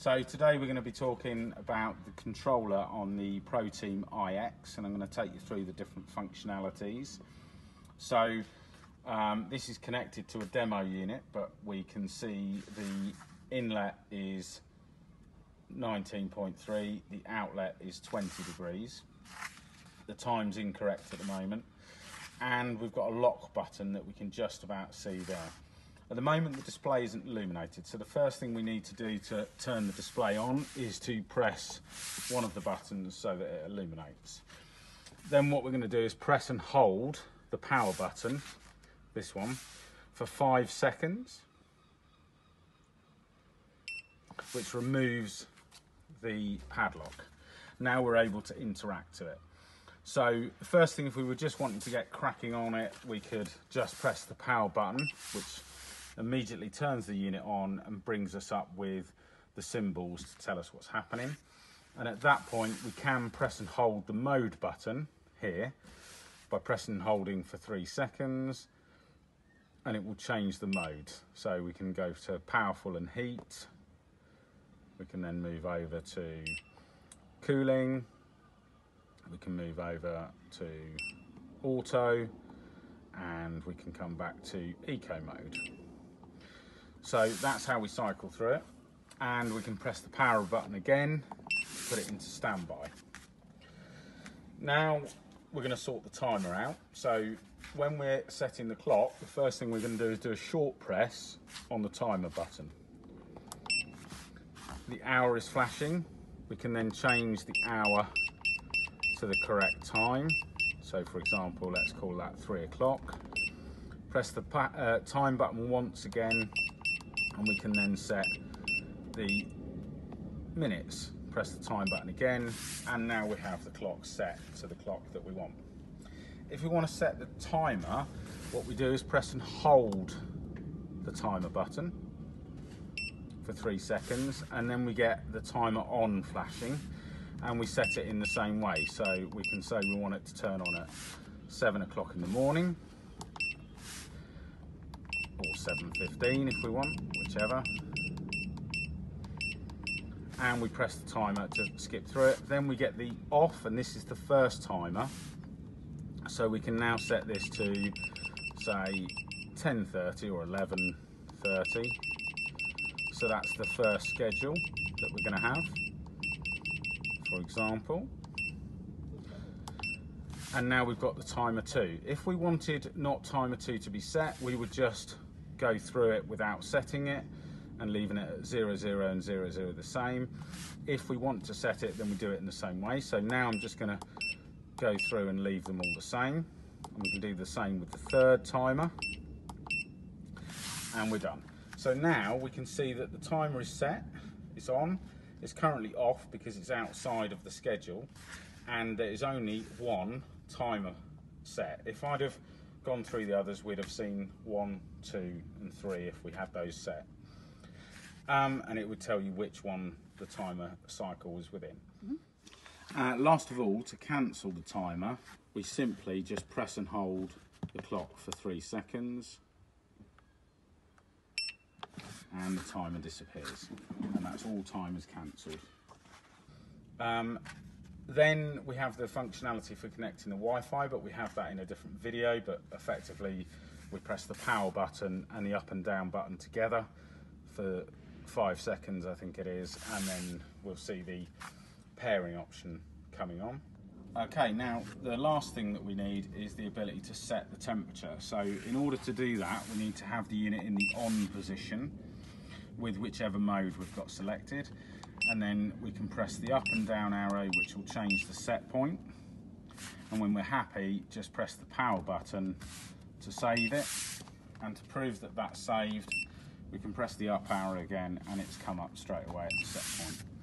So today we're going to be talking about the controller on the ProTeam iX and I'm going to take you through the different functionalities. So um, this is connected to a demo unit but we can see the inlet is 19.3, the outlet is 20 degrees. The time's incorrect at the moment and we've got a lock button that we can just about see there. At the moment the display isn't illuminated so the first thing we need to do to turn the display on is to press one of the buttons so that it illuminates. Then what we're going to do is press and hold the power button, this one, for five seconds which removes the padlock. Now we're able to interact to it. So first thing, if we were just wanting to get cracking on it, we could just press the power button, which immediately turns the unit on and brings us up with the symbols to tell us what's happening. And at that point, we can press and hold the mode button here by pressing and holding for three seconds and it will change the mode. So we can go to powerful and heat. We can then move over to cooling. We can move over to auto and we can come back to eco mode. So that's how we cycle through it. And we can press the power button again, to put it into standby. Now we're going to sort the timer out. So when we're setting the clock, the first thing we're going to do is do a short press on the timer button. The hour is flashing. We can then change the hour to the correct time. So for example, let's call that three o'clock. Press the uh, time button once again and we can then set the minutes. Press the time button again and now we have the clock set to the clock that we want. If we want to set the timer, what we do is press and hold the timer button for three seconds and then we get the timer on flashing and we set it in the same way. So we can say we want it to turn on at seven o'clock in the morning or 7.15 if we want, whichever. And we press the timer to skip through it. Then we get the off, and this is the first timer. So we can now set this to, say, 10.30 or 11.30. So that's the first schedule that we're gonna have, for example and now we've got the timer two. If we wanted not timer two to be set, we would just go through it without setting it and leaving it at 0, 0 and 0, 0 the same. If we want to set it, then we do it in the same way. So now I'm just going to go through and leave them all the same. And we can do the same with the third timer. And we're done. So now we can see that the timer is set, it's on. It's currently off because it's outside of the schedule. And there is only one timer set. If I'd have gone through the others, we'd have seen one, two, and three if we had those set. Um, and it would tell you which one the timer cycle was within. Mm -hmm. uh, last of all, to cancel the timer, we simply just press and hold the clock for three seconds and the timer disappears and that's all timers cancelled. Um, then we have the functionality for connecting the Wi-Fi, but we have that in a different video, but effectively we press the power button and the up and down button together for five seconds, I think it is, and then we'll see the pairing option coming on. Okay, now the last thing that we need is the ability to set the temperature. So in order to do that, we need to have the unit in the on position with whichever mode we've got selected and then we can press the up and down arrow which will change the set point and when we're happy just press the power button to save it and to prove that that's saved we can press the up arrow again and it's come up straight away at the set point.